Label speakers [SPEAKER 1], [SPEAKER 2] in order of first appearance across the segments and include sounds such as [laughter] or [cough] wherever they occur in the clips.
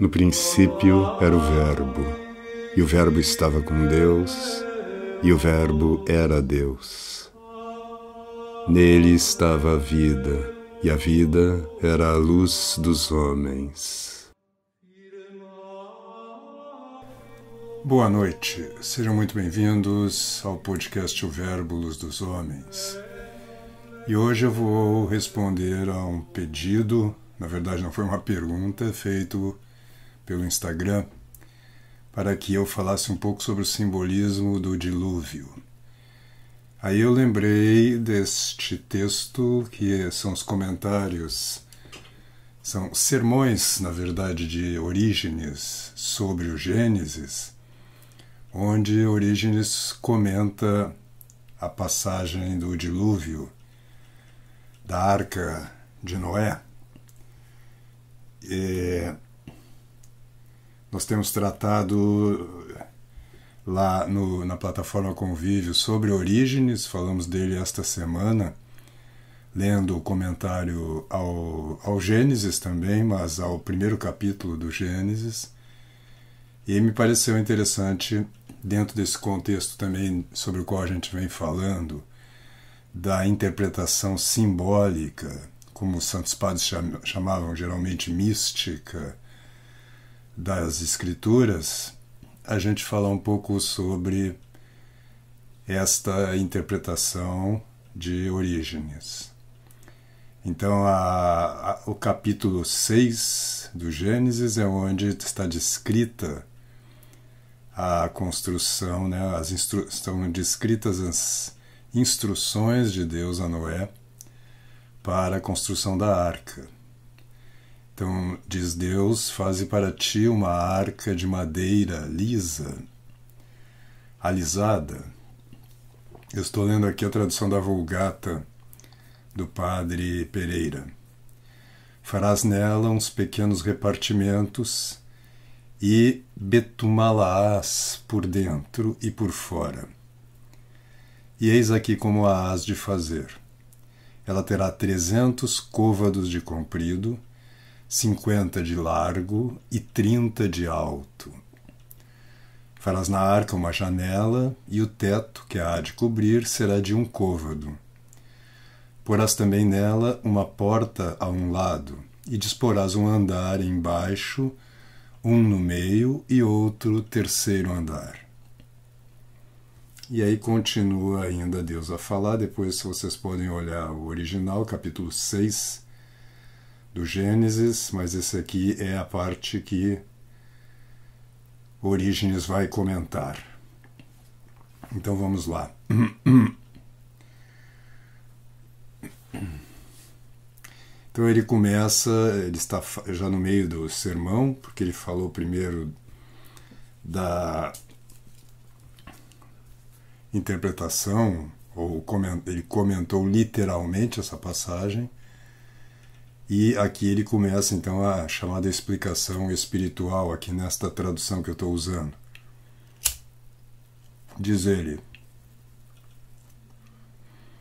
[SPEAKER 1] No princípio era o Verbo, e o Verbo estava com Deus, e o Verbo era Deus. Nele estava a vida, e a vida era a luz dos homens.
[SPEAKER 2] Boa noite, sejam muito bem-vindos ao podcast O Verbo Luz dos Homens. E hoje eu vou responder a um pedido, na verdade não foi uma pergunta, feito pelo Instagram para que eu falasse um pouco sobre o simbolismo do dilúvio. Aí eu lembrei deste texto, que são os comentários, são sermões, na verdade, de Orígenes sobre o Gênesis, onde Orígenes comenta a passagem do dilúvio da arca de Noé. E nós temos tratado lá no, na plataforma Convívio sobre Orígenes, falamos dele esta semana, lendo o comentário ao, ao Gênesis também, mas ao primeiro capítulo do Gênesis. E me pareceu interessante, dentro desse contexto também sobre o qual a gente vem falando, da interpretação simbólica, como os santos padres chamavam geralmente mística, das Escrituras, a gente falar um pouco sobre esta interpretação de Orígenes. Então, a, a, o capítulo 6 do Gênesis é onde está descrita a construção, né, as instru estão descritas as instruções de Deus a Noé para a construção da arca. Então, diz Deus: Faze para ti uma arca de madeira lisa, alisada. Eu estou lendo aqui a tradução da Vulgata do Padre Pereira. Farás nela uns pequenos repartimentos e betumá-la-ás por dentro e por fora. E eis aqui como a hás de fazer. Ela terá trezentos côvados de comprido 50 de largo e 30 de alto. Farás na arca uma janela, e o teto que a há de cobrir será de um côvado. Porás também nela uma porta a um lado, e disporás um andar embaixo, um no meio e outro terceiro andar. E aí continua ainda Deus a falar, depois vocês podem olhar o original, capítulo 6, do Gênesis, mas esse aqui é a parte que Orígenes vai comentar. Então vamos lá. [clears throat] Então ele começa, ele está já no meio do sermão, porque ele falou primeiro da interpretação, ou ele comentou literalmente essa passagem, e aqui ele começa então a chamada explicação espiritual, aqui nesta tradução que eu estou usando. Diz ele.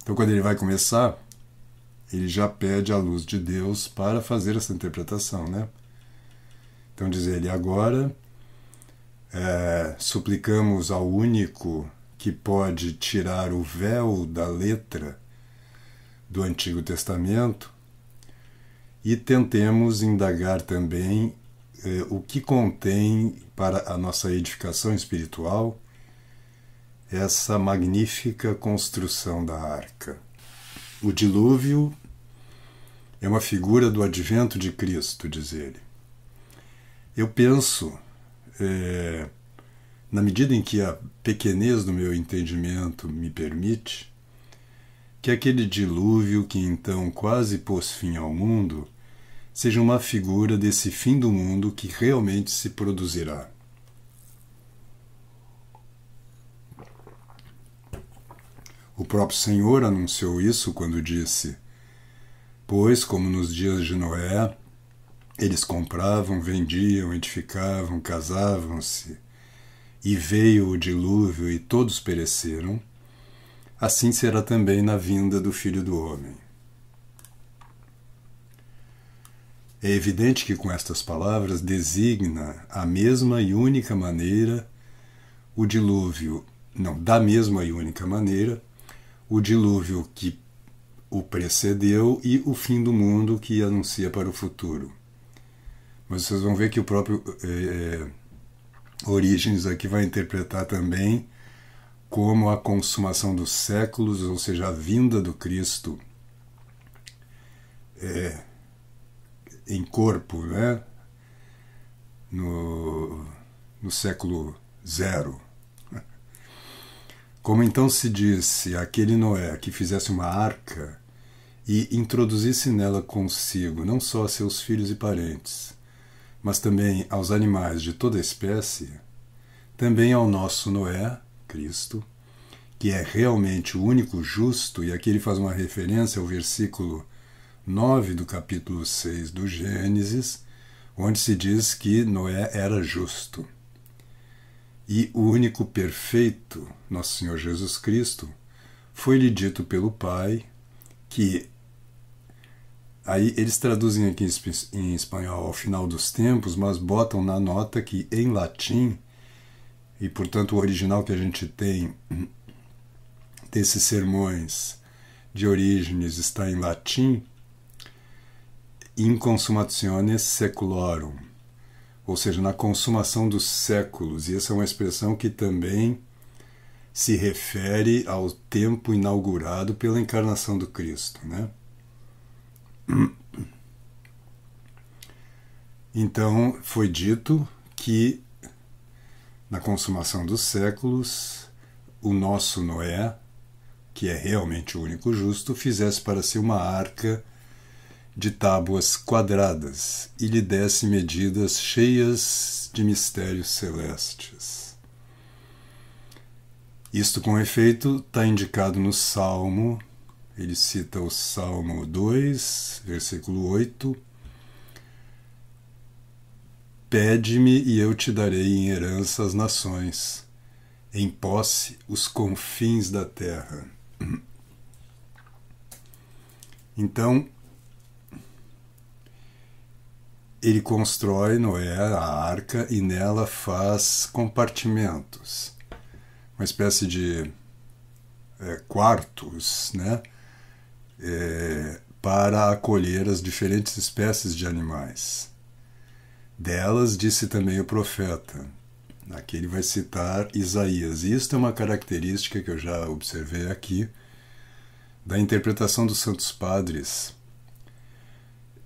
[SPEAKER 2] Então, quando ele vai começar, ele já pede a luz de Deus para fazer essa interpretação, né? Então, diz ele: agora é, suplicamos ao único que pode tirar o véu da letra do Antigo Testamento e tentemos indagar também eh, o que contém para a nossa edificação espiritual essa magnífica construção da arca. O dilúvio é uma figura do advento de Cristo, diz ele. Eu penso, é, na medida em que a pequenez do meu entendimento me permite, que aquele dilúvio que então quase pôs fim ao mundo seja uma figura desse fim do mundo que realmente se produzirá. O próprio Senhor anunciou isso quando disse: Pois, como nos dias de Noé, eles compravam, vendiam, edificavam, casavam-se, e veio o dilúvio e todos pereceram, assim será também na vinda do Filho do Homem. É evidente que com estas palavras designa a mesma e única maneira o dilúvio, não, da mesma e única maneira, o dilúvio que o precedeu e o fim do mundo que anuncia para o futuro. Mas vocês vão ver que o próprio é, Orígenes aqui vai interpretar também como a consumação dos séculos, ou seja, a vinda do Cristo é, em corpo, né? no, no século zero. Como então se disse aquele Noé que fizesse uma arca e introduzisse nela consigo não só seus filhos e parentes, mas também aos animais de toda espécie, também ao nosso Noé, Cristo, que é realmente o único justo, e aqui ele faz uma referência ao versículo 9 do capítulo 6 do Gênesis, onde se diz que Noé era justo. E o único perfeito, nosso Senhor Jesus Cristo, foi-lhe dito pelo Pai que Aí eles traduzem aqui em espanhol ao final dos tempos, mas botam na nota que em latim, e portanto o original que a gente tem desses sermões de Orígenes está em latim, in consumationes seculorum, ou seja, na consumação dos séculos. E essa é uma expressão que também se refere ao tempo inaugurado pela encarnação do Cristo, né? Então foi dito que na consumação dos séculos o nosso Noé, que é realmente o único justo, fizesse para si uma arca de tábuas quadradas e lhe desse medidas cheias de mistérios celestes. Isto, com efeito, está indicado no Salmo ele cita o Salmo 2, versículo 8. Pede-me e eu te darei em herança as nações, em posse os confins da terra. [clears throat] Então, ele constrói Noé a arca e nela faz compartimentos, uma espécie de é, quartos, né? é, para acolher as diferentes espécies de animais. Delas disse também o profeta. Aqui ele vai citar Isaías. Isto é uma característica que eu já observei aqui da interpretação dos santos padres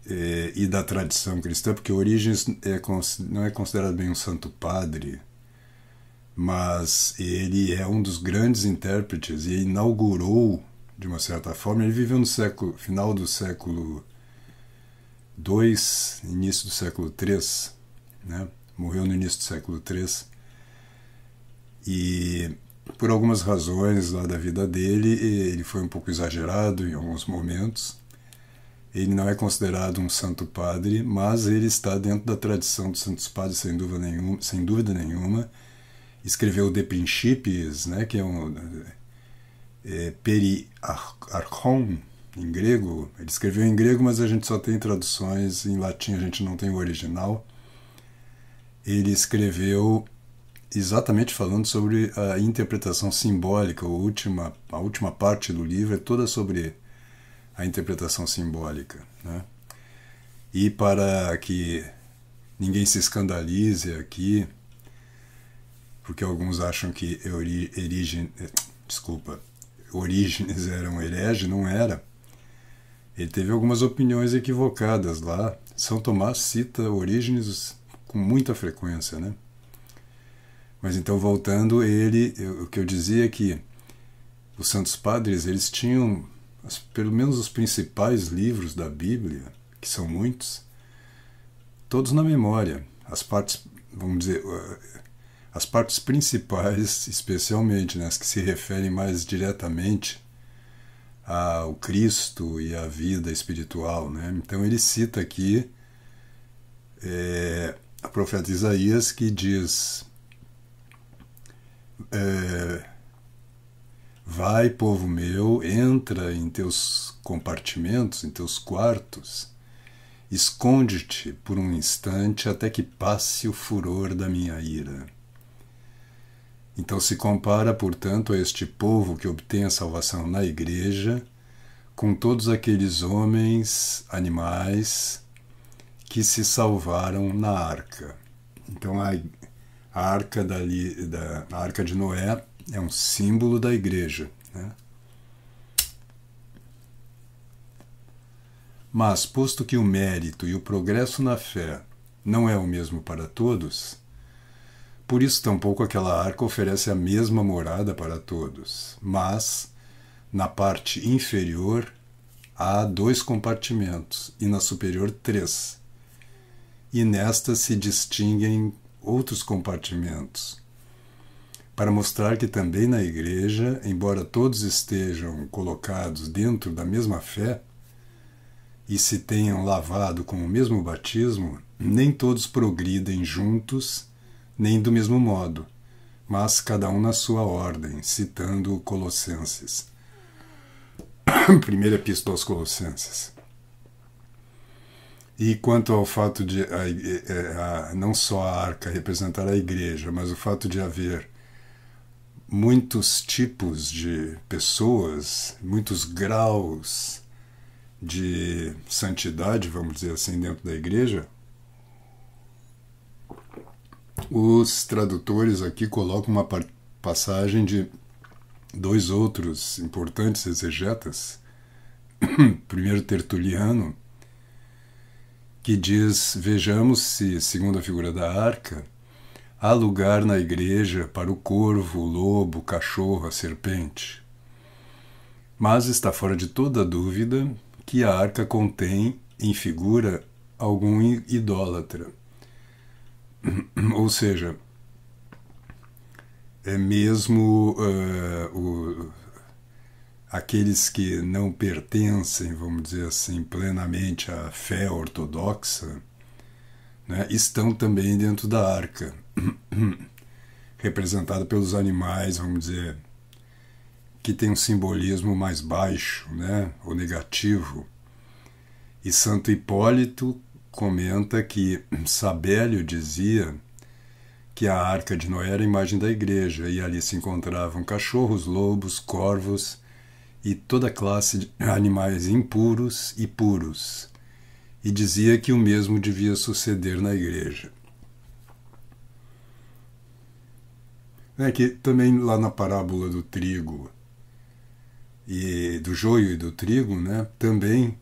[SPEAKER 2] é, e da tradição cristã, porque Origens é, não é considerado bem um santo padre, mas ele é um dos grandes intérpretes e inaugurou de uma certa forma. Ele viveu no século, final do século II, início do século III, né? morreu no início do século III. E por algumas razões lá da vida dele, ele foi um pouco exagerado em alguns momentos. Ele não é considerado um santo padre, mas ele está dentro da tradição dos santos padres sem dúvida nenhuma. Sem dúvida nenhuma. Escreveu De Principiis, né, que é um é, periarchon, em grego. Ele escreveu em grego, mas a gente só tem traduções em latim, a gente não tem o original. Ele escreveu exatamente falando sobre a interpretação simbólica, a última, a última parte do livro é toda sobre a interpretação simbólica. Né? E para que ninguém se escandalize aqui, porque alguns acham que Origem, desculpa, Orígenes era um herege, não era. Ele teve algumas opiniões equivocadas lá. São Tomás cita Orígenes com muita frequência, né? Mas então voltando, ele, o que eu dizia é que os santos padres, eles tinham pelo menos os principais livros da Bíblia, que são muitos, todos na memória. As partes, vamos dizer, as partes principais, [laughs] especialmente, né, as que se referem mais diretamente ao Cristo e à vida espiritual. Né? Então ele cita aqui é, a profeta Isaías que diz: é, Vai, povo meu, entra em teus compartimentos, em teus quartos, Esconde-te por um instante até que passe o furor da minha ira. Então se compara, portanto, a este povo que obtém a salvação na igreja com todos aqueles homens, animais que se salvaram na arca. Então a, arca, dali, da, a arca de Noé é um símbolo da igreja. Né? Mas, posto que o mérito e o progresso na fé não é o mesmo para todos, por isso tampouco aquela arca oferece a mesma morada para todos, mas na parte inferior há dois compartimentos e na superior três. E nestas se distinguem outros compartimentos, para mostrar que também na igreja, embora todos estejam colocados dentro da mesma fé e se tenham lavado com o mesmo batismo, nem todos progridem juntos, nem do mesmo modo, mas cada um na sua ordem, citando Colossenses. [coughs] Primeira Epístola aos Colossenses. E quanto ao fato de a, a, não só a arca representar a igreja, mas o fato de haver muitos tipos de pessoas, muitos graus de santidade, vamos dizer assim, dentro da igreja, os tradutores aqui colocam uma passagem de dois outros importantes exegetas. [clears throat] Primeiro Tertuliano, que diz: Vejamos se, segundo a figura da arca, há lugar na igreja para o corvo, o lobo, o cachorro, a serpente. Mas está fora de toda dúvida que a arca contém, em figura, algum idólatra. [clears throat] Ou seja, é mesmo uh, o, aqueles que não pertencem, vamos dizer assim, plenamente à fé ortodoxa, né, estão também dentro da arca, [clears throat] representada pelos animais, vamos dizer, que tem um simbolismo mais baixo, né, ou negativo. E Santo Hipólito comenta que Sabélio dizia que a arca de Noé era a imagem da igreja, e ali se encontravam cachorros, lobos, corvos e toda classe de animais impuros e puros, e dizia que o mesmo devia suceder na igreja. É que também lá na parábola do trigo e do joio e do trigo, né, também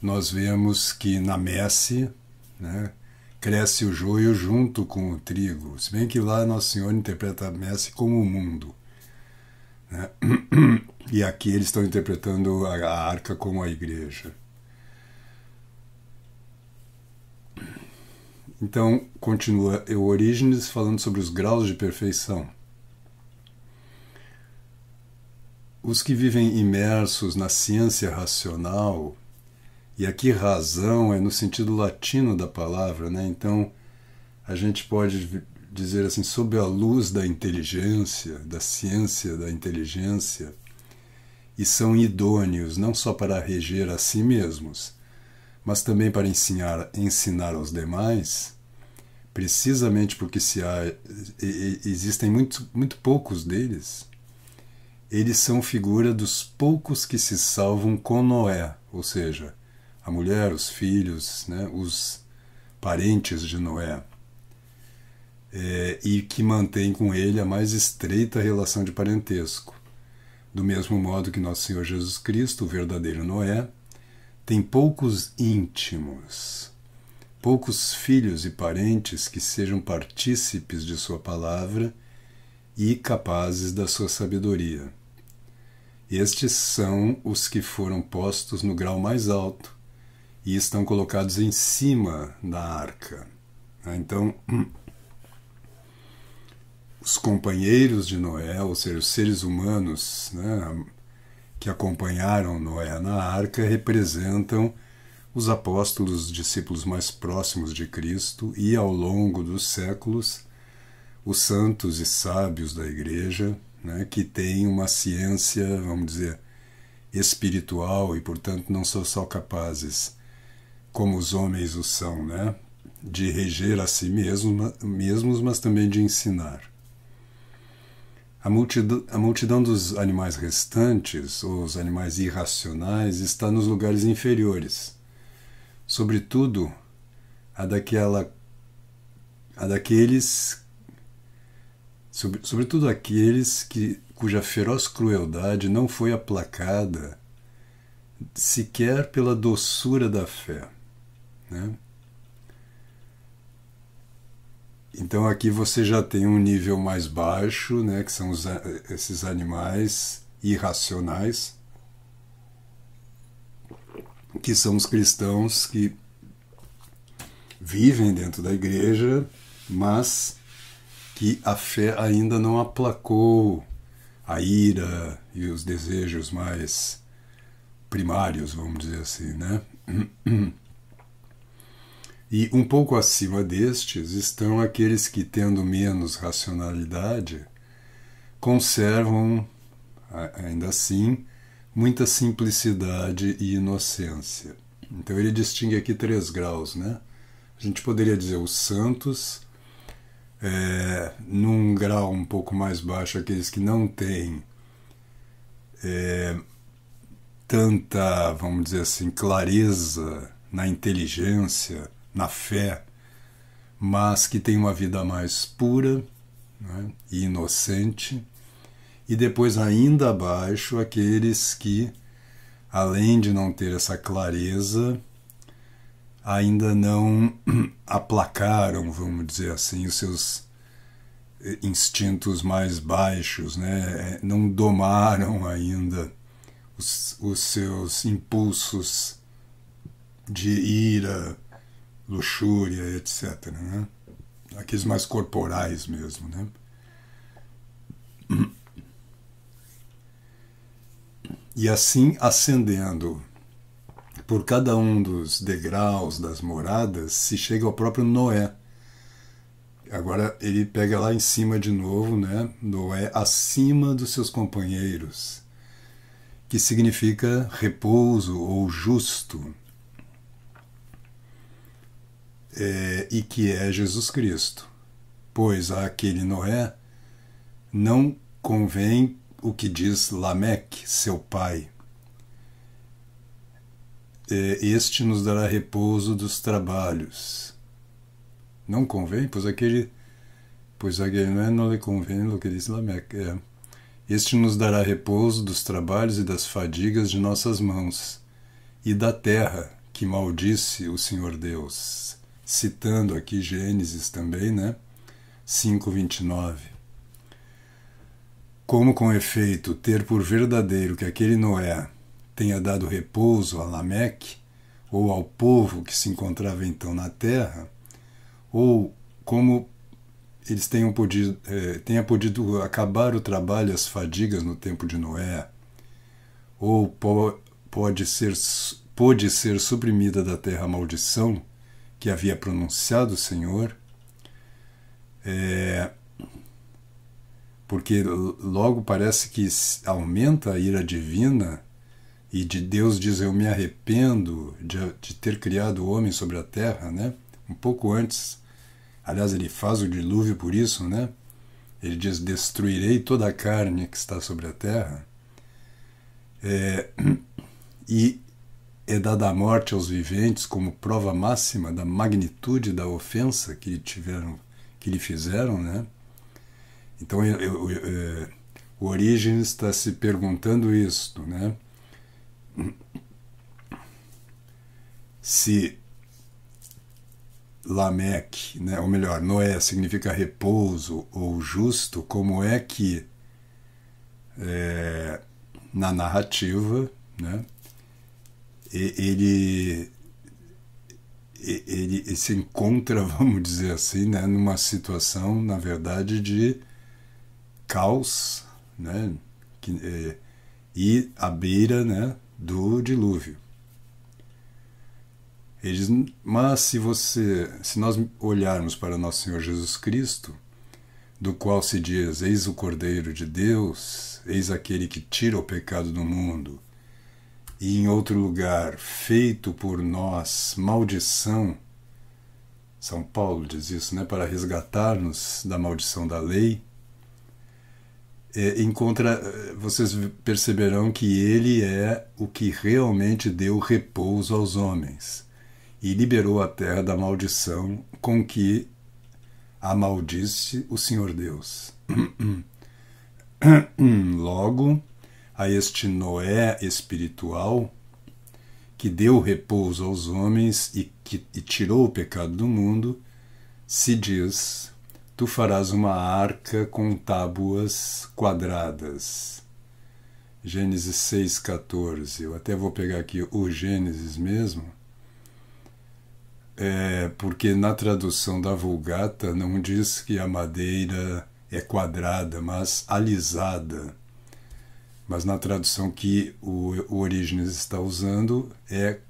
[SPEAKER 2] nós vemos que na messe, né, cresce o joio junto com o trigo. Se bem que lá Nosso Senhor interpreta a messe como o mundo. Né? [clears throat] E aqui eles estão interpretando a arca como a igreja. Então, continua o Orígenes falando sobre os graus de perfeição. Os que vivem imersos na ciência racional e aqui razão é no sentido latino da palavra, né? Então a gente pode dizer assim, sob a luz da inteligência, da ciência da inteligência, e são idôneos não só para reger a si mesmos, mas também para ensinar, ensinar aos demais, precisamente porque se há, existem muito, muito poucos deles, eles são figura dos poucos que se salvam com Noé, ou seja, a mulher, os filhos, né, os parentes de Noé, é, e que mantém com ele a mais estreita relação de parentesco. Do mesmo modo que nosso Senhor Jesus Cristo, o verdadeiro Noé, tem poucos íntimos, poucos filhos e parentes que sejam partícipes de Sua palavra e capazes da sua sabedoria. Estes são os que foram postos no grau mais alto e estão colocados em cima da arca. Né? Então, [clears throat] os companheiros de Noé, ou seja, os seres humanos né, que acompanharam Noé na arca, representam os apóstolos, discípulos mais próximos de Cristo e, ao longo dos séculos, os santos e sábios da igreja, né, que têm uma ciência, vamos dizer, espiritual e, portanto, não são só capazes como os homens o são, né? De reger a si mesmos, mesmos mas também de ensinar. A multidão, a multidão dos animais restantes, os animais irracionais, está nos lugares inferiores, sobretudo a daquela a daqueles sobre, sobretudo aqueles que cuja feroz crueldade não foi aplacada sequer pela doçura da fé, né? Então aqui você já tem um nível mais baixo, né, que são os, esses animais irracionais, que são os cristãos que vivem dentro da igreja, mas que a fé ainda não aplacou a ira e os desejos mais primários, vamos dizer assim, né? [clears throat] E um pouco acima destes estão aqueles que, tendo menos racionalidade, conservam, ainda assim, muita simplicidade e inocência. Então ele distingue aqui três graus, né? A gente poderia dizer os santos, é, num grau um pouco mais baixo, aqueles que não têm é, tanta, vamos dizer assim, clareza na inteligência, na fé, mas que tem uma vida mais pura né, e inocente, e depois, ainda abaixo, aqueles que, além de não ter essa clareza, ainda não [clears throat] aplacaram, vamos dizer assim, os seus eh, instintos mais baixos, né? Eh, não domaram ainda os, os seus impulsos de ira, luxúria, etc. Né? Aqueles mais corporais mesmo. Né? E assim ascendendo por cada um dos degraus das moradas, se chega ao próprio Noé. Agora ele pega lá em cima de novo, né? Noé acima dos seus companheiros, que significa repouso ou justo é, e que é Jesus Cristo. Pois àquele Noé não convém o que diz Lameque, seu pai. É, este nos dará repouso dos trabalhos. Não convém? Pois aquele, pois aquele Noé não lhe convém o que diz Lameque. É. Este nos dará repouso dos trabalhos e das fadigas de nossas mãos, e da terra que maldisse o Senhor Deus citando aqui Gênesis também, né? 5:29. Como com efeito ter por verdadeiro que aquele Noé tenha dado repouso a Lameque ou ao povo que se encontrava então na terra, ou como eles tenham podido, eh, tenha podido acabar o trabalho e as fadigas no tempo de Noé, ou po, pode ser pode ser suprimida da terra a maldição que havia pronunciado o Senhor, é, porque logo parece que aumenta a ira divina e de Deus diz eu me arrependo de, de ter criado o homem sobre a terra, né? Um pouco antes, aliás, ele faz o dilúvio por isso, né? Ele diz destruirei toda a carne que está sobre a terra. É, [clears throat] e é dada a morte aos viventes como prova máxima da magnitude da ofensa que tiveram, que lhe fizeram, né? Então eu, eu, eu, é, o Origem está se perguntando isto, né? Se Lameque, né, ou melhor, Noé significa repouso ou justo, como é que é, na narrativa, né, ele, ele, se encontra, [laughs] vamos dizer assim, né, numa situação, na verdade, de caos, né, que, é, e à beira né, do dilúvio. Eles, mas se você, se nós olharmos para nosso Senhor Jesus Cristo, do qual se diz: Eis o Cordeiro de Deus, eis aquele que tira o pecado do mundo, e em outro lugar, feito por nós maldição. São Paulo diz isso, né? Para resgatar-nos da maldição da lei. É, encontra, vocês perceberão que ele é o que realmente deu repouso aos homens e liberou a terra da maldição com que amaldisse o Senhor Deus. [clears throat] Logo, a este Noé espiritual, que deu repouso aos homens e, que, e tirou o pecado do mundo, se diz: Tu farás uma arca com tábuas quadradas. Gênesis 6,14. Eu até vou pegar aqui o Gênesis mesmo, é, porque na tradução da Vulgata não diz que a madeira é quadrada, mas alisada mas na tradução que o, o está usando é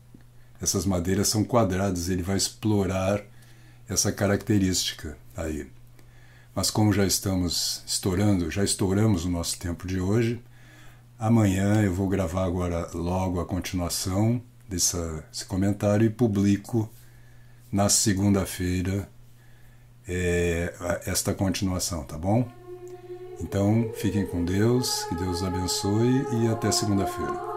[SPEAKER 2] essas madeiras são quadradas, ele vai explorar essa característica aí. Mas como já estamos estourando, já estouramos o nosso tempo de hoje, amanhã eu vou gravar agora logo a continuação desse, desse comentário e publico na segunda-feira é, esta continuação, tá bom? Então, fiquem com Deus, que Deus abençoe e até segunda-feira.